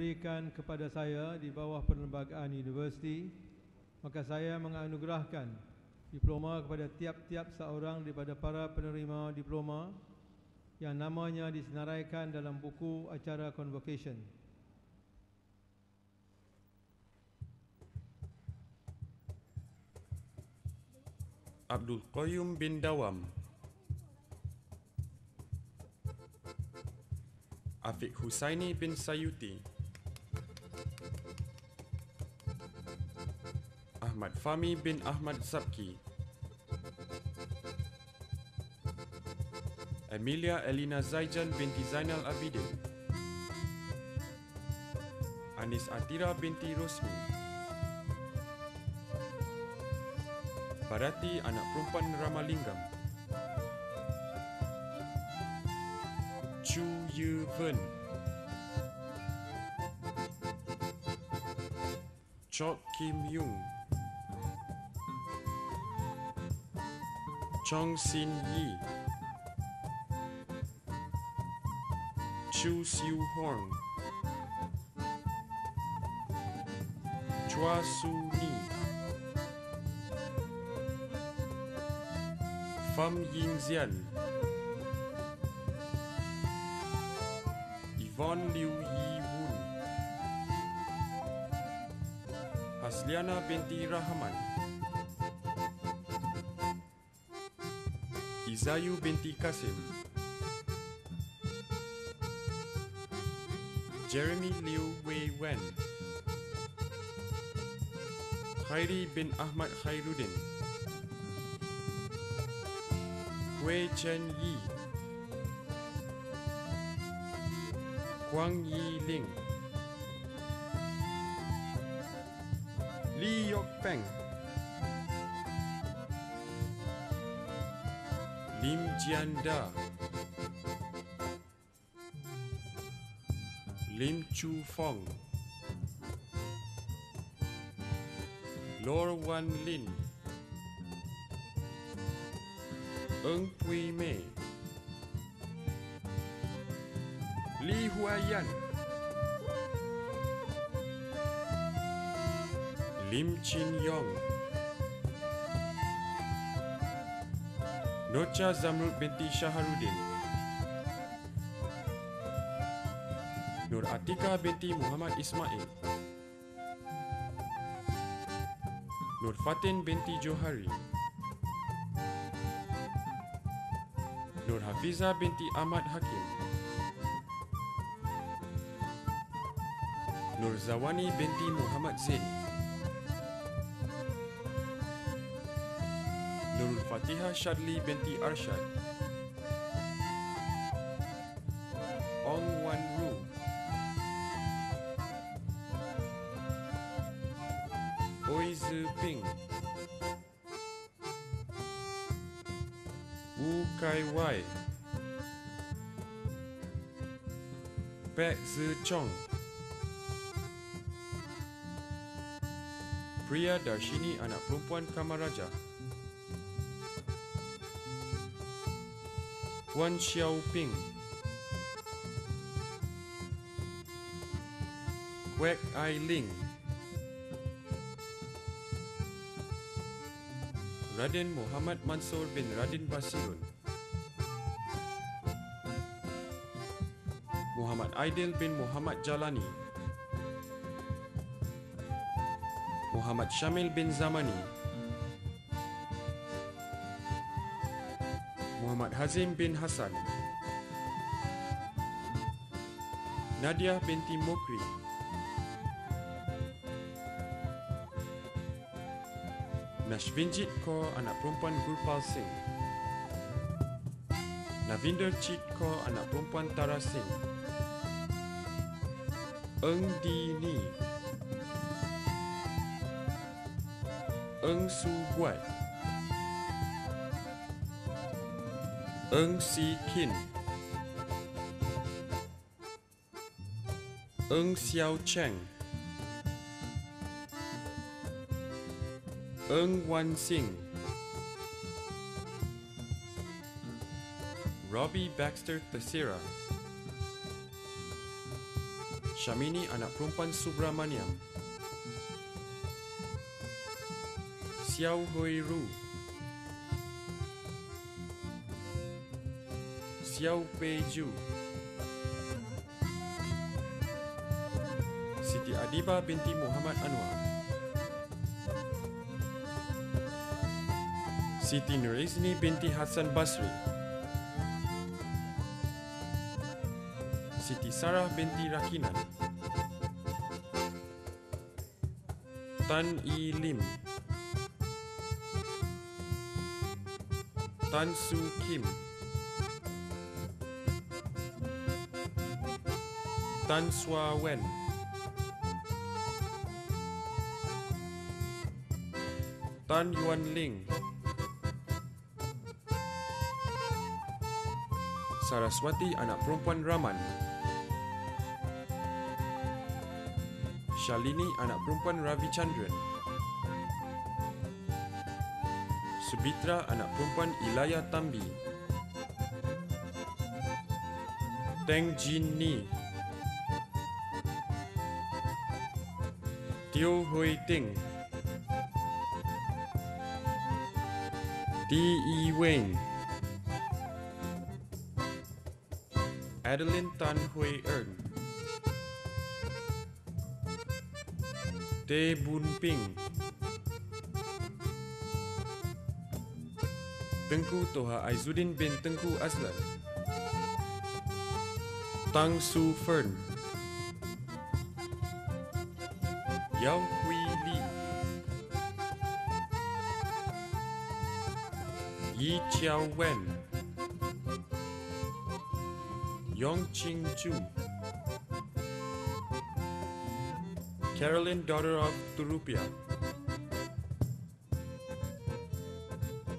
diberikan kepada saya di bawah perlembagaan universiti maka saya menganugerahkan diploma kepada tiap-tiap seorang daripada para penerima diploma yang namanya disenaraikan dalam buku acara convocation. Abdul Qayyum bin Dawam Afiq Husaini bin Sayuti Ahmad Fami bin Ahmad Zabki Emilia Elina Zaijan binti Zainal Abidin. Anis Atira binti Rosmi. Barati anak perempuan Ramalingam Chu Yu Ven Chok Kim Yung Chong Sin Yi. Chu Siu Horn Chua Su Ni. Fam Yin Xian Yvonne Liu Yi Wun. Hasliana binti Rahman Izayu binti Kasim. Jeremy Liu Wei Wen. Khairi bin Ahmad Khairuddin. Hui Chen Yi. Guang Yi Ling. Li Yok Peng Lim Jianda Lim Chu Fong Lor Wan Lin, Eng Pui Mei Li Huayan Lim Chin Yong Nocha Zamrud binti Syaharudin Nur Atika binti Muhammad Ismail. Nur Fatin binti Johari. Nur Hafiza binti Ahmad Hakim. Nur Zawani binti Muhammad Zain Shadli binti Arshad. Ong Wan Ru. Oi Zi Ping. Wu Kai Wai. Pek Zi Chong. Pria Darshini anak perempuan Kamaraja Wan Xiaoping Kwek Ai Ling. Raden Muhammad Mansur bin Radin Basirun. Muhammad Aidil bin Muhammad Jalani. Muhammad Shamil bin Zamani Muhammad Hazim bin Hassan Nadia binti Mukri Nashvinjit Kaur anak perempuan Gurpal Singh Navinder Chit Kaur anak perempuan Tara Singh Eng Di Ni Eng Su Guai Eng Si Kin Eng Xiao Cheng. Eng Wan Sing Robbie Baxter Thesira Syamini anak perempuan Subramaniam. Xiao Hui Ru Xiao Pei Ju. Siti Adiba binti Muhammad Anwar. Siti Nurizni binti Hassan Basri. Siti Sarah binti Rakinan. Tan I Lim. Tan Su Kim Tan Sua Wen. Tan Yuan Ling. Saraswati anak perempuan Raman. Shalini anak perempuan Ravi Chandran. Subitra anak perempuan Ilaya Tambi. Teng Jin Ni Teo Hui Ting T. E. Wayne Adeline Tan Hui Ern Teh Bun Ping Tengku Toha Aizuddin bin Tengku Azlan Tang Su Fern Yao Hui Li Yi Chiao Wen Yong Ching Chu Carolyn, daughter of Turupia.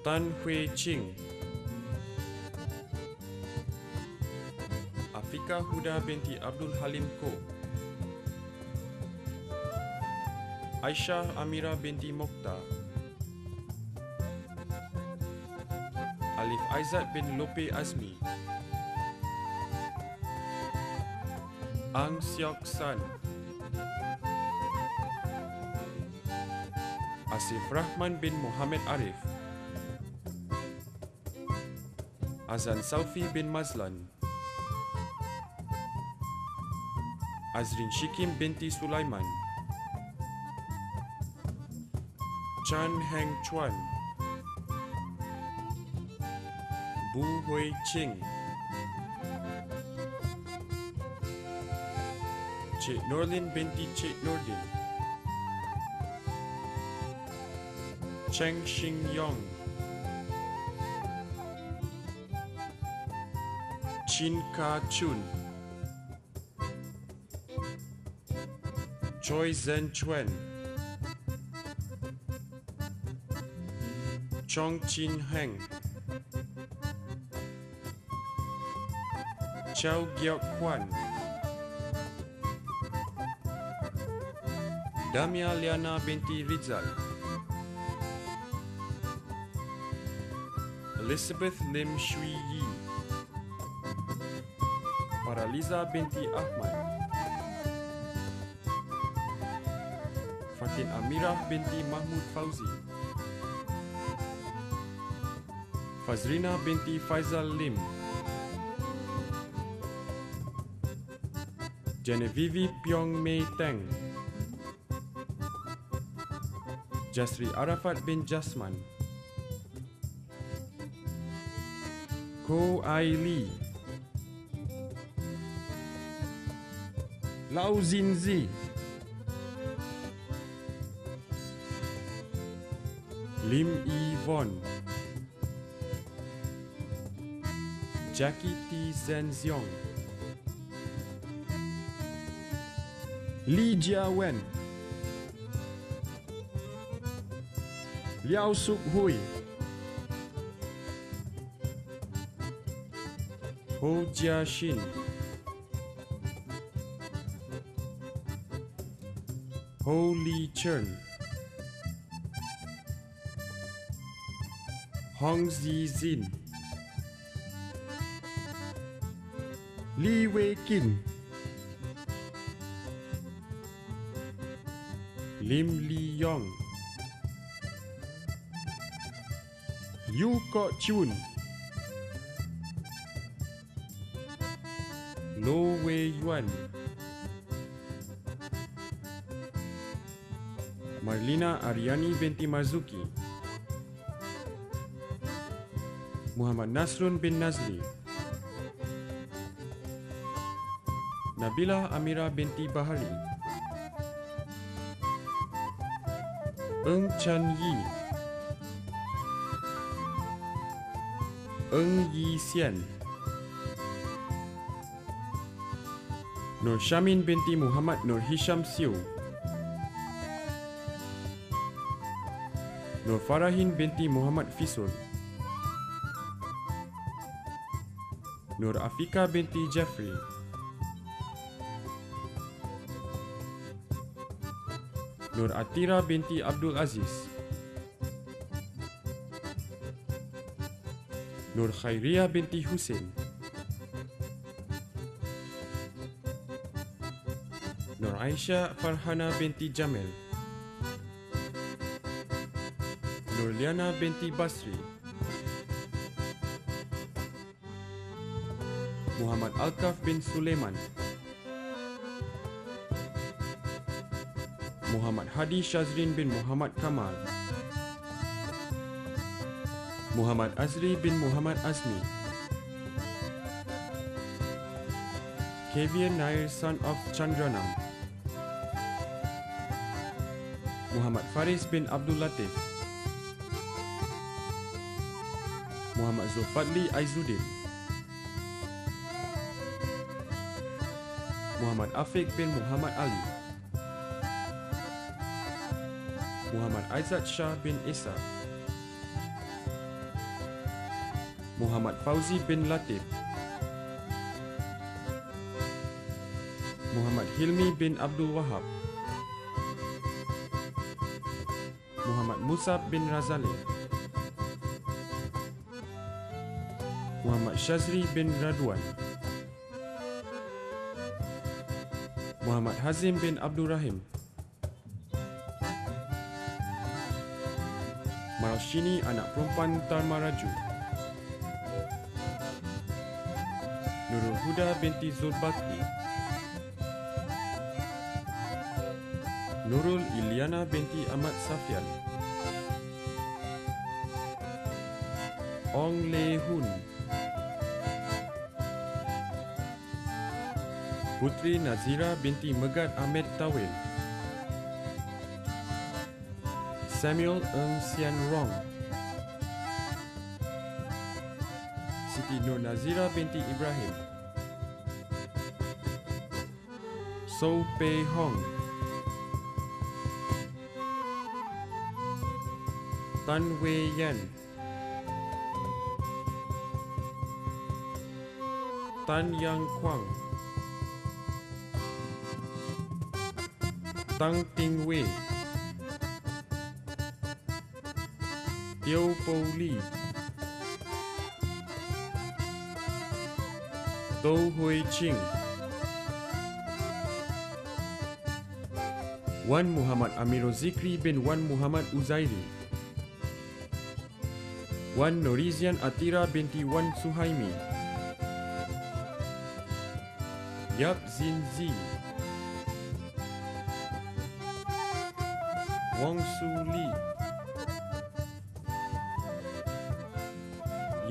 Tan Hui Ching Afika Huda binti Abdul Halim Ko Aisyah Amira binti Mokhtar Alif Aizat bin Lope Azmi. Ang Siok San. Asif Rahman bin Muhammad Arif. Azan Saufi bin Mazlan. Azrin Shikim binti Sulaiman Chan Heng Chuan. Bu Hui Ching. Cik Norlin binti Cik Nordin Cheng Xing Yong. Chin Ka Chun. Choi Zhen Chuen Chong Chin Heng. Chow Gyok Kwan. Damia Liana binti Rizal. Elizabeth Lim Shui Yi. Paraliza binti Ahmad. Fatin Amirah binti Mahmud Fauzi Fazrina binti Faizal Lim. Genevieve Pyong Mei Teng. Jasri Arafat bin Jasman. Ko Ai Lee Lau Zinzi Lim Yi Von Jackie T. Zhenxiong Li Jiawen. Liao Suk Hui. Ho Jia Ho Li Chen. Hong Zi Li Wei Kin. Lim Lee Yong. Yu Kok Chun. Lo Wei Yuan. Marlina Aryani binti Marzuki. Muhammad Nasrun bin Nazli Nabila Amira binti Bahari. Eng Chan Yi. Eng Yi Xian Nur Syamin binti Muhammad Nur Hisham Siu. Nur Farahin binti Muhammad Fisul. Nur Afika binti Jeffrey Nur Atira binti Abdul Aziz. Nur Khairia binti Hussein Nur Aisyah Farhana binti Jamil. Nur Liana binti Basri. Muhammad Alkaf bin Sulaiman Muhammad Hadi Shazrin bin Muhammad Kamal. Muhammad Azri bin Muhammad Azmi. Kevian Nair son of Chandranam. Muhammad Faris bin Abdul Latif. Muhammad Zulfadli Aizuddin. Muhammad Afiq bin Muhammad Ali Muhammad Aizat Shah bin Isa Muhammad Fauzi bin Latif Muhammad Hilmi bin Abdul Wahab Muhammad Musa bin Razali Muhammad Shazri bin Radwan Muhammad Hazim bin Abdul Rahim Marashini anak perempuan Tarmaraju Nurul Huda binti Zulbakti Nurul Iliana binti Ahmad Safian Ong Le Hun. Putri Nazira binti Megat Ahmed Tawil Samuel Ng Sian Rong. Siti Nur Nazira binti Ibrahim. So Pei Hong. Tan Wei Yan. Tan Yang Kwang. Tang Ting Wei Po Lee. To Hui Ching. Wan Muhammad Amirul Zikri bin Wan Muhammad Uzairi. Wan Norizian Atira binti Wan Suhaimi. Yap Zin Zi. Wong Su Lee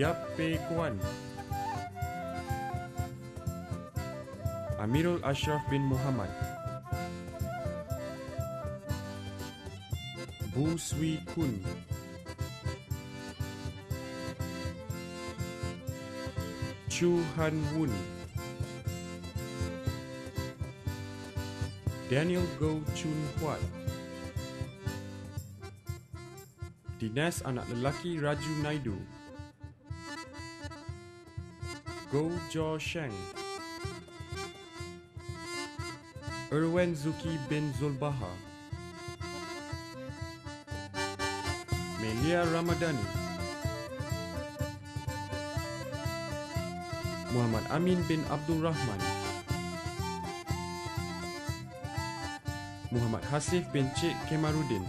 Yap Pei Kwan Amirul Ashraf bin Muhammad. Bu Sui Kun. Chu Han Woon Daniel Go Chun Huat. Dinas anak lelaki Raju Naidu Go Jo Sheng Erwen Zuki bin Zulbaha Melia Ramadhani Muhammad Amin bin Abdul Rahman Muhammad Hasif bin Cik Kemarudin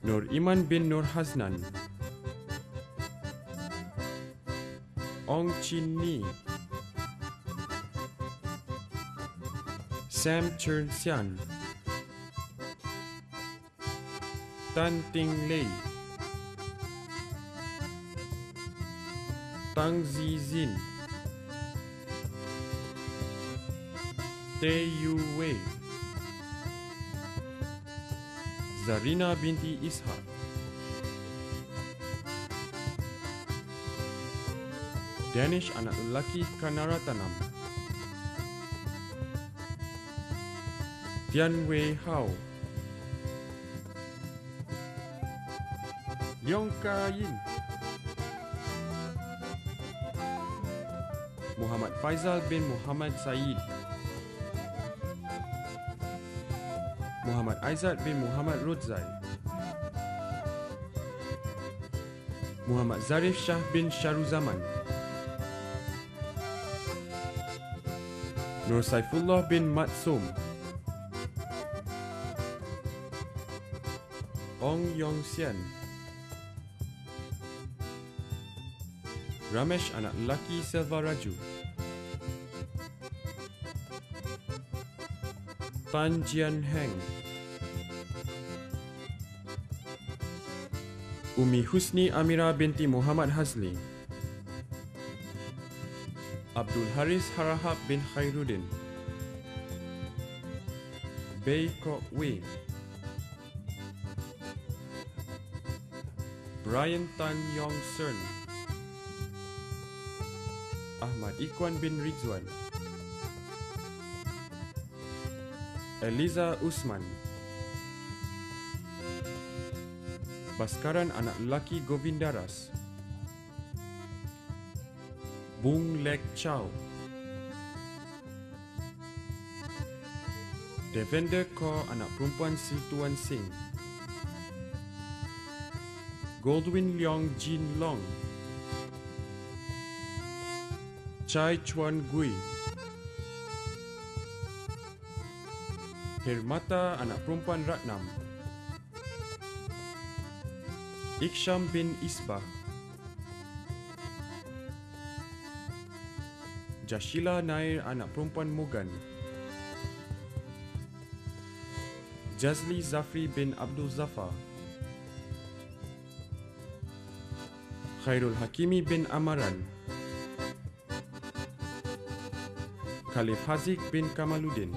Nur Iman bin Nur Haznan Ong Chin Ni Sam Chern Sian Tan Ting Lei Tang Zizin Tae Yu Wei Zarina binti Ishak Danish anak lelaki Kanara Tanam. Tian Wei Hao. Leong Ka Yin. Muhammad Faizal bin Muhammad Said. Muhammad Aizat bin Muhammad Rodzai Muhammad Zarif Shah bin Syaruzaman Nur Saifullah bin Matsum. Ong Yong Sian. Ramesh anak lelaki Selva Raju Tan Jian Heng. Umi Husni Amira binti Muhammad Hazli Abdul Haris Harahap bin Khairuddin. Bei Kok Wei. Brian Tan Yong Cern Ahmad Ikwan bin Rizwan. Eliza Usman. Baskaran anak lelaki Govindaras Bung Lek Chow Devender Kaur anak perempuan Siltuan Singh Goldwyn Leong Jin Long. Chai Chuan Gui. Hermata anak perempuan Ratnam. Iksham bin Isbah Jashila Nair anak perempuan Mogan Jazli Zafri bin Abdul Zafar. Khairul Hakimi bin Amaran. Khalif Hazik bin Kamaluddin.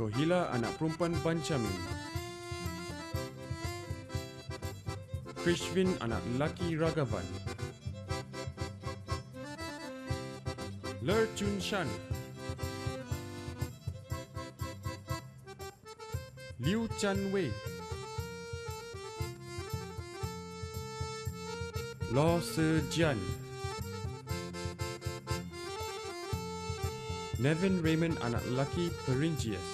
Kohila anak perempuan Banchamin Krishvin anak lelaki Ragavan Ler Chun Shan. Liu Chan Wei. Lo Se Jian. Nevin Raymond anak lelaki Peringius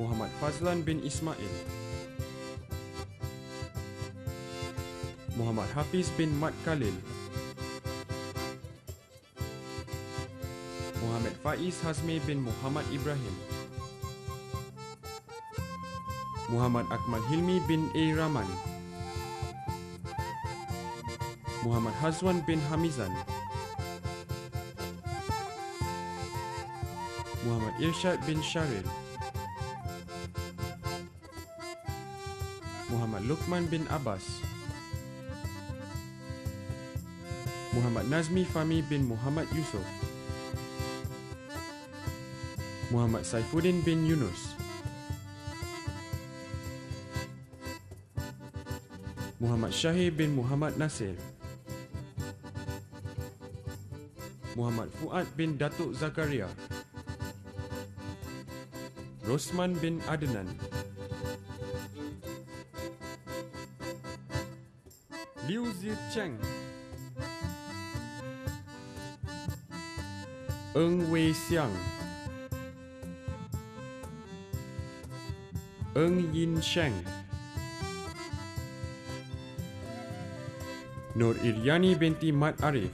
Muhammad Fazlan bin Ismail Muhammad Hafiz bin Mat Khalil. Muhammad Faiz Hazmi bin Muhammad Ibrahim. Muhammad Akmal Hilmi bin A. Rahman. Muhammad Hazwan bin Hamizan. Muhammad Irshad bin Sharil. Muhammad Lukman bin Abbas Muhammad Nazmi Fami bin Muhammad Yusof. Muhammad Saifuddin bin Yunus. Muhammad Syahir bin Muhammad Nasir. Muhammad Fuad bin Datuk Zakaria. Rosman bin Adnan. Liu Zicheng Eng Wei Xiang Eng Yin Sheng. Nur Iryani binti Mat Arif.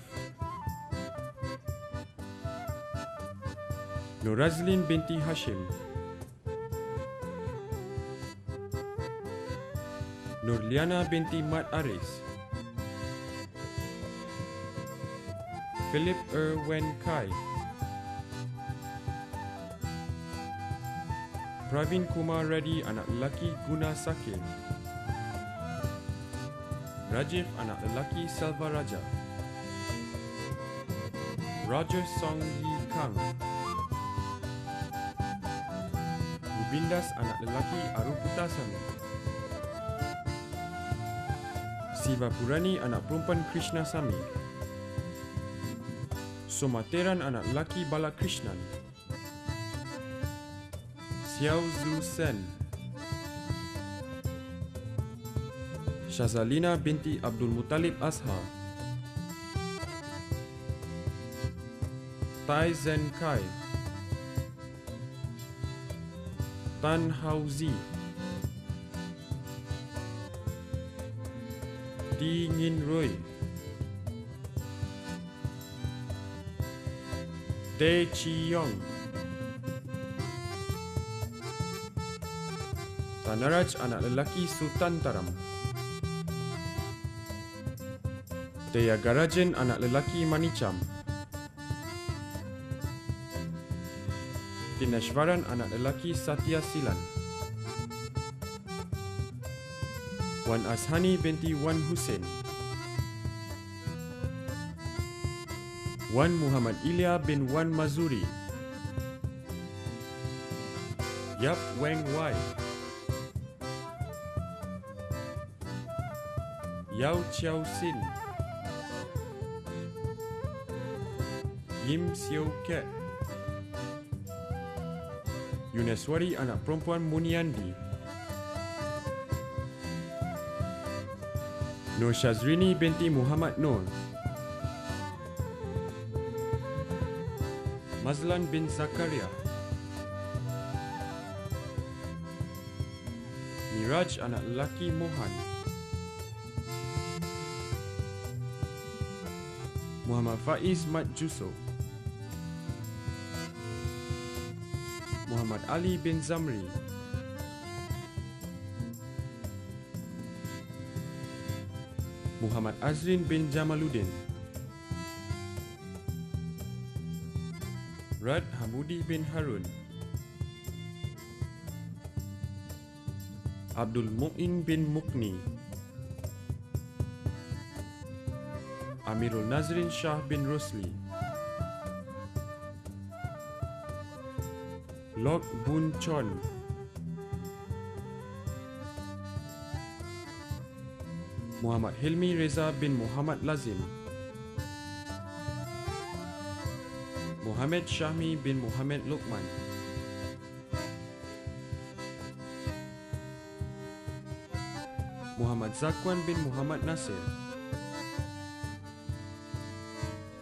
Nur Razlin binti Hashim. Nur Liana binti Mat Aris. Philip Erwen Kai Pravin Kumar Reddy anak lelaki Guna Sakin. Rajiv anak lelaki Selva Raja. Roger Song Yi Kang. Rubindas anak lelaki Aruputasami Siva Purani anak perempuan Krishna Sami. Somateran anak lelaki Balakrishnan. Xiao Zhu Sen. Shazalina binti Abdul Muttalib Azhar. Tai Zen Kai. Tan Hauzi Di Ngin Roy Tae Chi Yong Tanaraj anak lelaki Sultan Taram. Daya Garajan anak lelaki Manicam Dinashwaran anak lelaki Satya Silan. Wan Ashani binti Wan Hussein. Wan Muhammad Ilya bin Wan Mazuri. Yap Weng Wai Yao Chiao Sin. Yim Siu Ket Yuneswari anak perempuan Muniandi. Nur Shazrini binti Muhammad Nur. Mazlan bin Zakaria. Miraj anak lelaki Mohan Muhammad Faiz Mat Juso. Muhammad Ali bin Zamri. Muhammad Azrin bin Jamaluddin. Rad Hamudi bin Harun. Abdul Mu'in bin Mukni Amirul Nazrin Shah bin Rosli Lok Bun Chon. Muhammad Hilmi Reza bin Muhammad Lazim. Muhammad Shahmi bin Muhammad Luqman. Muhammad Zakwan bin Muhammad Nasir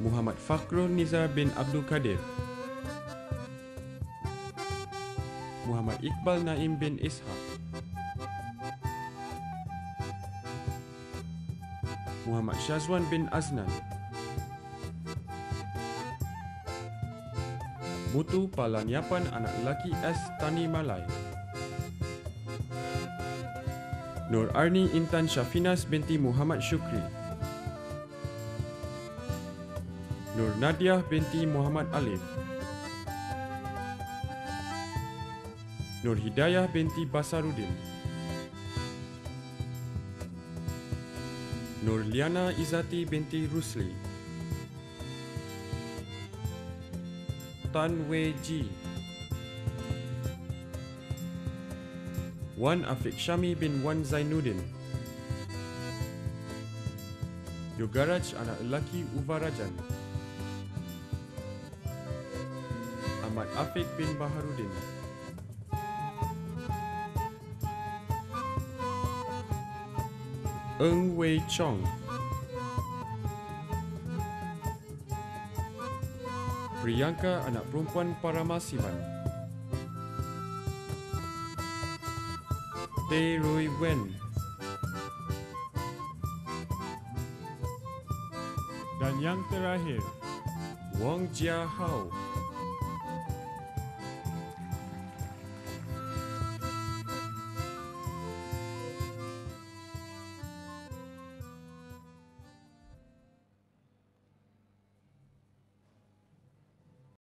Muhammad Fakhrul Nizar bin Abdul Kadir. Muhammad Iqbal Naim bin Ishaq. Muhammad Shazwan bin Aznan. Mutu Palanyapan anak lelaki S. Tani Malai. Nur Arni Intan Syafinas binti Muhammad Syukri Nur Nadiah binti Muhammad Alif. Nur Hidayah binti Basarudin Nur Liana Izati binti Rusli. Tan Wei Ji. Wan Afiq Syami bin Wan Zainuddin. Yogaraj anak lelaki Uvarajan Ahmad Afiq bin Baharudin. Eng Wei Chong. Priyanka anak perempuan Paramasivan. Tae Rui Wen. Dan yang terakhir, Wang Jia Hao,